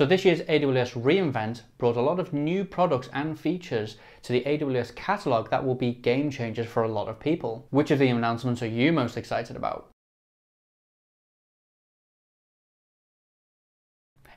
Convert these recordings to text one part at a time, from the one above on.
So this year's AWS reInvent brought a lot of new products and features to the AWS catalog that will be game changers for a lot of people. Which of the announcements are you most excited about?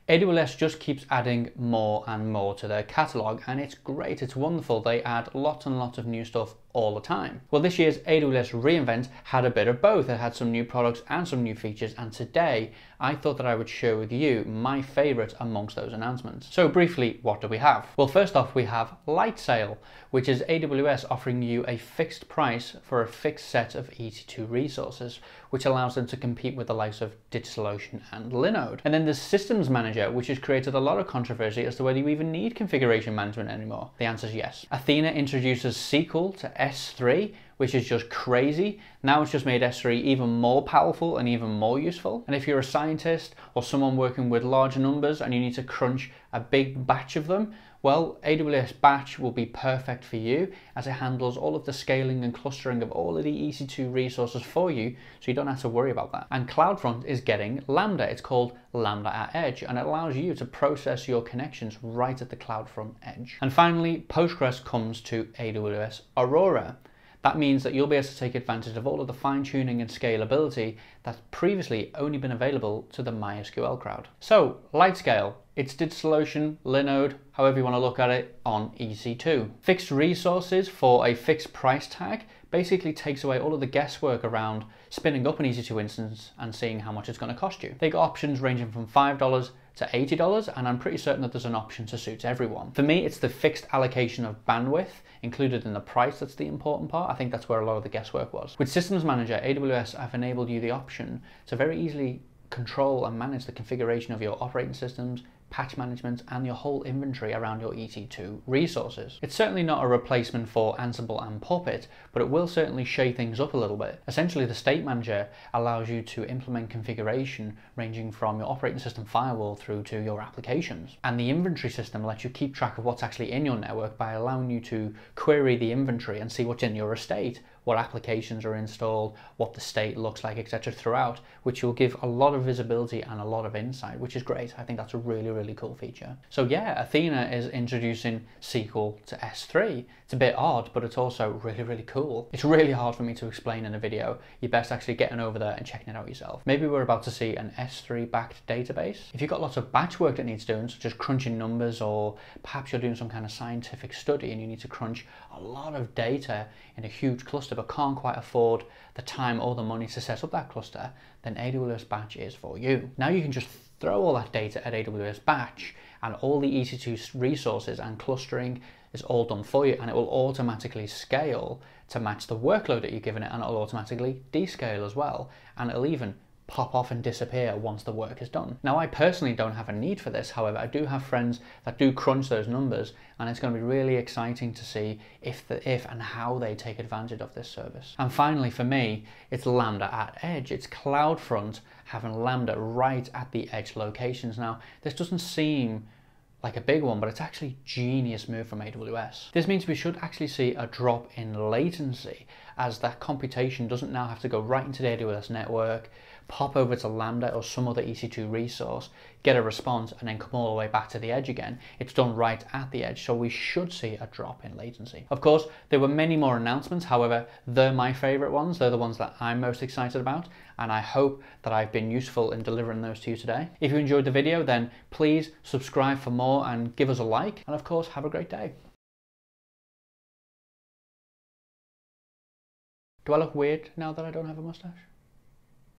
AWS just keeps adding more and more to their catalog and it's great, it's wonderful. They add lots and lots of new stuff all the time. Well, this year's AWS reInvent had a bit of both. It had some new products and some new features, and today I thought that I would share with you my favorite amongst those announcements. So briefly, what do we have? Well, first off, we have Lightsail, which is AWS offering you a fixed price for a fixed set of EC2 resources, which allows them to compete with the likes of DigitalOcean and Linode. And then the Systems Manager, which has created a lot of controversy as to whether you even need configuration management anymore. The answer is yes. Athena introduces SQL to S3, which is just crazy. Now it's just made S3 even more powerful and even more useful. And if you're a scientist or someone working with large numbers and you need to crunch a big batch of them, well, AWS Batch will be perfect for you as it handles all of the scaling and clustering of all of the EC2 resources for you, so you don't have to worry about that. And CloudFront is getting Lambda. It's called Lambda at Edge, and it allows you to process your connections right at the CloudFront edge. And finally, Postgres comes to AWS Aurora. That means that you'll be able to take advantage of all of the fine tuning and scalability that's previously only been available to the MySQL crowd. So, Lightsail, it's DigitalOcean, Linode, however you want to look at it, on EC2. Fixed resources for a fixed price tag basically takes away all of the guesswork around spinning up an EC2 instance and seeing how much it's going to cost you. They've got options ranging from $5 to $80 and I'm pretty certain that there's an option to suit everyone. For me, it's the fixed allocation of bandwidth included in the price that's the important part. I think that's where a lot of the guesswork was. With Systems Manager, AWS have enabled you the option to very easily control and manage the configuration of your operating systems, patch management, and your whole inventory around your EC2 resources. It's certainly not a replacement for Ansible and Puppet, but it will certainly shake things up a little bit. Essentially, the State Manager allows you to implement configuration ranging from your operating system firewall through to your applications. And the inventory system lets you keep track of what's actually in your network by allowing you to query the inventory and see what's in your estate what applications are installed, what the state looks like, etc. throughout, which will give a lot of visibility and a lot of insight, which is great. I think that's a really, really cool feature. So yeah, Athena is introducing SQL to S3. It's a bit odd, but it's also really, really cool. It's really hard for me to explain in a video. You're best actually getting over there and checking it out yourself. Maybe we're about to see an S3 backed database. If you've got lots of batch work that needs doing, such as crunching numbers, or perhaps you're doing some kind of scientific study and you need to crunch a lot of data in a huge cluster cluster but can't quite afford the time or the money to set up that cluster, then AWS Batch is for you. Now you can just throw all that data at AWS Batch and all the EC2 resources and clustering is all done for you and it will automatically scale to match the workload that you're giving it and it'll automatically descale as well and it'll even pop off and disappear once the work is done. Now I personally don't have a need for this, however I do have friends that do crunch those numbers and it's going to be really exciting to see if, the, if and how they take advantage of this service. And finally for me, it's Lambda at Edge. It's CloudFront having Lambda right at the edge locations. Now this doesn't seem like a big one, but it's actually genius move from AWS. This means we should actually see a drop in latency as that computation doesn't now have to go right into the AWS network, pop over to Lambda or some other EC2 resource, get a response, and then come all the way back to the edge again. It's done right at the edge, so we should see a drop in latency. Of course, there were many more announcements, however, they're my favorite ones. They're the ones that I'm most excited about, and I hope that I've been useful in delivering those to you today. If you enjoyed the video, then please subscribe for more and give us a like, and of course, have a great day. Do I look weird now that I don't have a mustache?